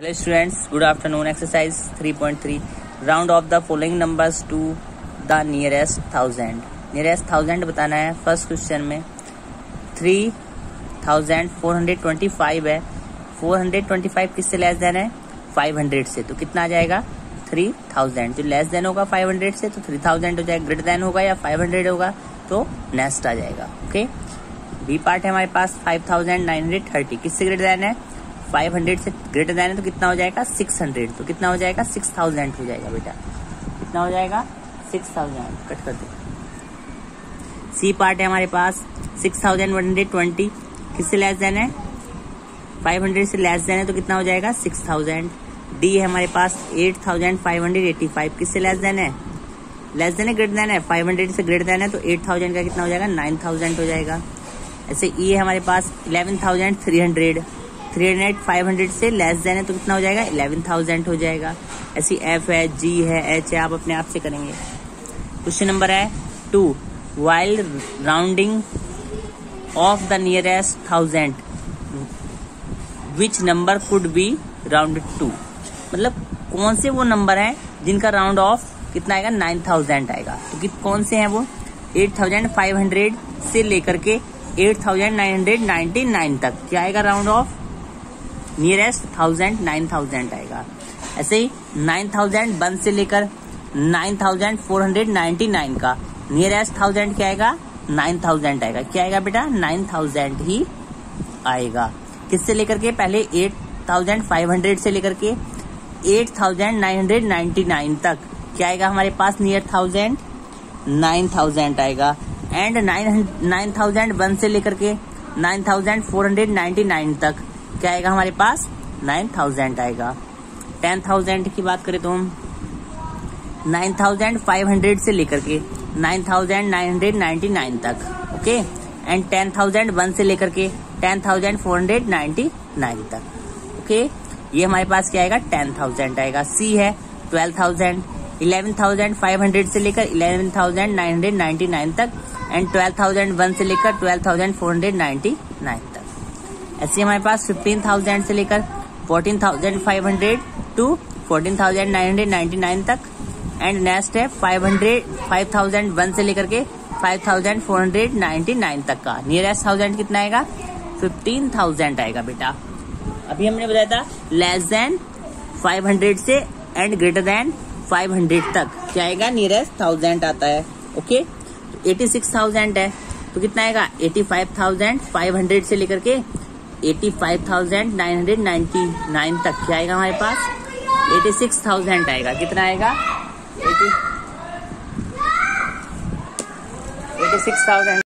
Hello students, good afternoon. Exercise 3.3. Round off the following numbers to the nearest thousand. Nearest thousand बताना है first question में. Three thousand four hundred twenty five है. Four hundred twenty five किससे less than है? Five hundred से. तो कितना आ जाएगा? थ्री थाउज़ेंड जो लेस देन होगा फाइव हंड्रेड से तो थ्री थाउज़ेंड हो जाएगा. ग्रेटर देन होगा या फाइव हंड्रेड होगा तो नेक्स्ट आ जाएगा. ओके बी पार्ट है हमारे पास five thousand nine hundred thirty किससे ग्रेटर देन है? फाइव हंड्रेड से ग्रेटर देन है तो कितना हो जाएगा? Six hundred. तो कितना हो जाएगा? सिक्स थाउज़ेंड हो जाएगा बेटा। कितना हो जाएगा? Six thousand. कट कर दो। सी पार्ट है हमारे पास। Six thousand one hundred twenty. किससे लेस देन है? फाइव हंड्रेड से लेस देन है तो कितना हो जाएगा? Six thousand. डी है हमारे पास eight thousand five hundred eighty five. किससे लेस देन है? लेस देन है ग्रेटर देन है। फाइव हंड्रेड से ग्रेटर देन है तो एट थाउज़ेंड का कितना हो जाएगा? नाइन थाउज़ेंड हो जाएगा। ऐसे ई e है हमारे पास, eleven thousand three hundred. Three hundred five hundred से लेस देन है तो कितना हो जाएगा? इलेवन थाउज़ेंड हो जाएगा। ऐसी एफ़ है जी है एच है, आप अपने आप से करेंगे। क्वेश्चन नंबर है two wild rounding off the nearest thousand which number could be round to मतलब कौन से वो नंबर हैं जिनका राउंड ऑफ़ कितना आएगा? नाइन थाउज़ेंड आएगा। तो कौन से हैं वो? एट थाउज़ेंड फाइव हंड्रेड से लेकर के eight thousand nine hundred ninety nine तक। क्या आएगा round off nearest thousand nine thousand आएगा। ऐसे ही नाइन थाउज़ेंड वन से लेकर nine thousand four hundred ninety nine का। नियरेस्ट थाउज़ेंड क्या आएगा? नाइन थाउज़ेंड आएगा। क्या आएगा बेटा? नाइन थाउज़ेंड ही आएगा। किससे लेकर के? पहले एट थाउज़ेंड फाइव हंड्रेड से लेकर के eight thousand nine hundred ninety nine तक। क्या आएगा हमारे पास? नियर थाउज़ेंड नाइन थाउज़ेंड आएगा। And nine nine thousand one से लेकर के nine thousand four hundred ninety nine तक। क्या आएगा हमारे पास? नाइन थाउज़ेंड आएगा। टेन थाउज़ेंड की बात करें तो हम नाइन थाउज़ेंड फाइव हंड्रेड से लेकर के nine thousand nine hundred ninety nine तक, okay? And ten thousand one से लेकर के ten thousand four hundred ninety nine तक, ओके? ये हमारे पास क्या आएगा? टेन थाउज़ेंड आएगा। सी है twelve thousand, eleven thousand five hundred से लेकर eleven thousand nine hundred ninety nine तक, एंड ट्वेल्व थाउज़ेंड वन से लेकर twelve thousand four hundred ninety nine तक। ऐसे हमारे पास फिफ्टीन थाउज़ेंड से लेकर fourteen thousand five hundred to fourteen thousand nine hundred ninety nine तक। एंड नेक्स्ट है five hundred five thousand one से लेकर के five thousand four hundred ninety nine तक का। नियरेस्ट थाउज़ेंड कितना आएगा? फिफ्टीन थाउज़ेंड आएगा बेटा। अभी हमने बताया था लेस देन फाइव हंड्रेड से and greater than five hundred तक। क्या आएगा? नियरेस्ट थाउज़ेंड आता है। ओके एटी सिक्स थाउज़ेंड है। तो कितना आएगा? Eighty five thousand five hundred से लेकर के eighty five thousand nine hundred ninety nine तक क्या आएगा हमारे पास। एटी सिक्स थाउज़ेंड आएगा। कितना आएगा? Eighty six thousand.